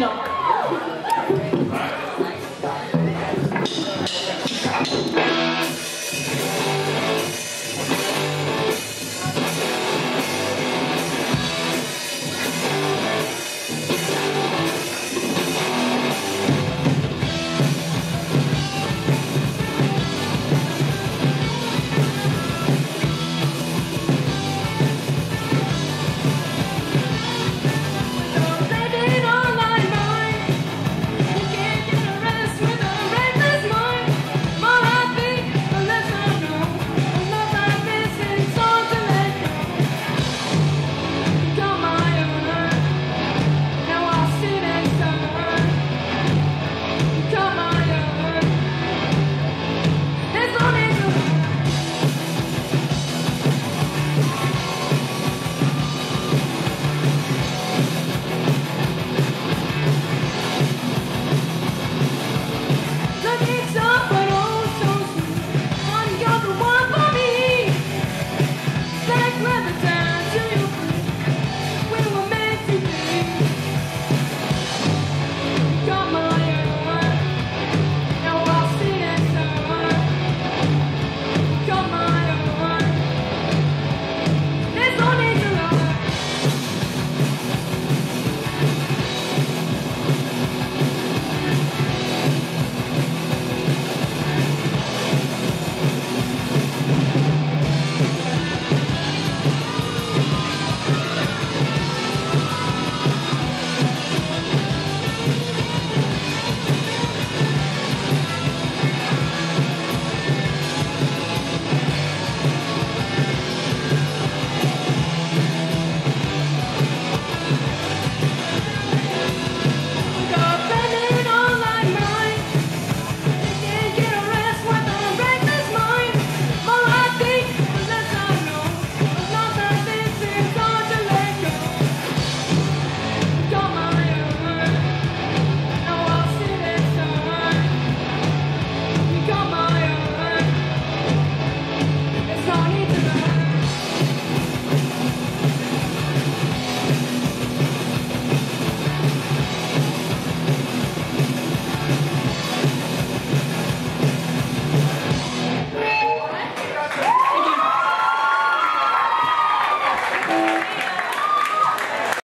original.